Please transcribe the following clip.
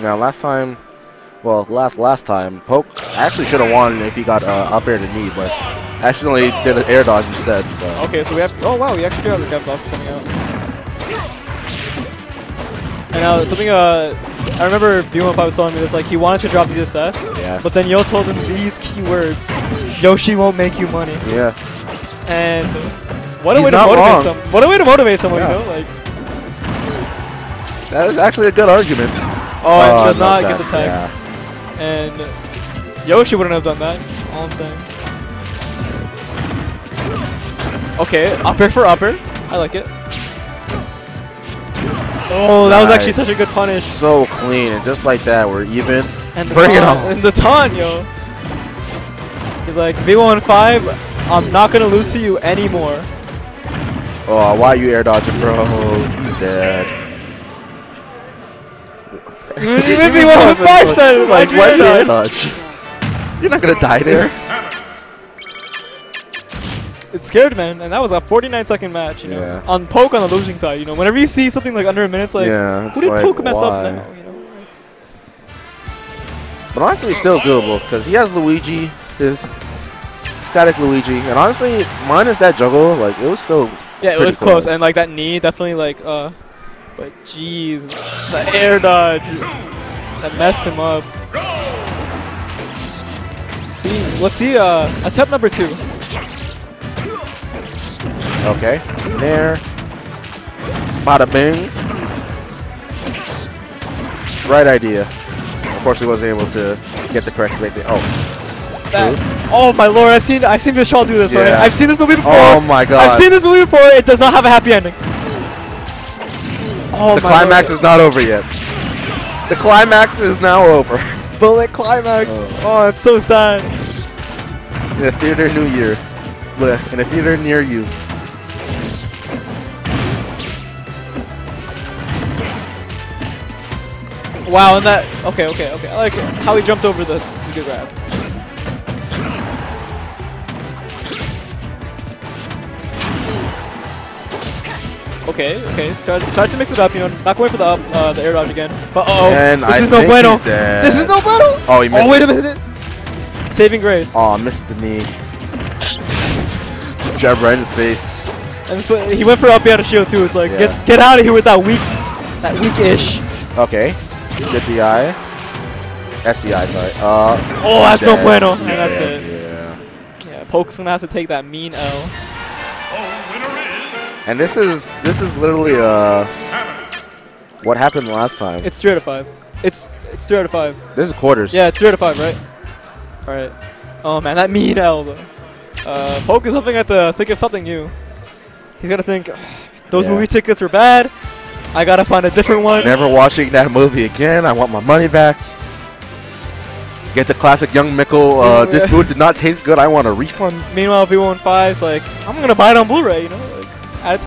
Now, last time, well, last last time, Poke actually should have won if he got uh, up air to knee, but accidentally did an air dodge instead. So Okay, so we have. Oh wow, we actually do have the Kev buff coming out. And now something. Uh, I remember V15 was telling me this. Like he wanted to drop the SS, yeah, but then Yo told him these keywords: Yoshi won't make you money. yeah. And what a He's way to motivate wrong. some. What a way to motivate someone. Yeah. You know, like That is actually a good argument. Oh, and Oh, does no not get the tag, yeah. And Yoshi wouldn't have done that. All I'm saying. Okay, upper for upper. I like it. Oh, that was actually such a good punish. So clean, and just like that, we're even. And the Bring it on. And the taunt, yo. He's like, V15, I'm not gonna lose to you anymore. Oh, why are you air dodging, bro? He's dead. Even V15 said it. like, Why'd why you you air air dodge? You're not gonna die there. It scared, man. And that was a 49 second match, you know. Yeah. On Poke on the losing side, you know. Whenever you see something like under a minute, it's like, yeah, who did like, Poke mess up now, you know? But honestly, it's still doable because he has Luigi, his static Luigi, and honestly, minus that juggle, like it was still. Yeah, it was close. close. And like that knee, definitely like, uh, but jeez, the air dodge that messed him up. See, let's see. Uh, attempt number two. Okay, there. Bada bing. Right idea. Unfortunately, wasn't able to get the correct spacing. Oh, That- oh my lord! I've seen I've seen Vishal do this. Right? Yeah. I've seen this movie before. Oh my god. I've seen this movie before. It does not have a happy ending. Oh the climax lord. is not over yet. The climax is now over. bullet climax. Oh. Oh, it's so sad. In a theater you. Bleh, In a theater near you. Wow, and that. Okay, okay, okay. I like how he jumped over the, the good grab. Okay, okay. Start, start to mix it up. You know, not going for the up, uh, the air dodge again. But uh oh, And this I is no bueno. This is no bueno. Oh, he missed. Oh wait a minute. Saving grace. Oh, missed the knee. Just jab right in his face. And he went for up out of shield too. It's like Yeah. get get out of here with that weak, that weak-ish. Okay. Good DI. SDI, sorry. Uh, Oh, that's no bueno. He's And that's it. Yeah. Yeah, Poke's gonna have to take that mean L. And this is this is literally uh what happened last time. It's three out of five. It's it's three out of five. this is quarters. Yeah, three out of five, right? All right. Oh man, that mean L though. Uh, Poke is something at the think of something new. He's gotta think. Those Yeah. movie tickets were bad. I gotta find a different one. Never watching that movie again. I want my money back. Get the classic Young Mickle. Uh, this food did not taste good. I want a refund. Meanwhile, V15's like, I'm gonna buy it on Blu-ray. You know,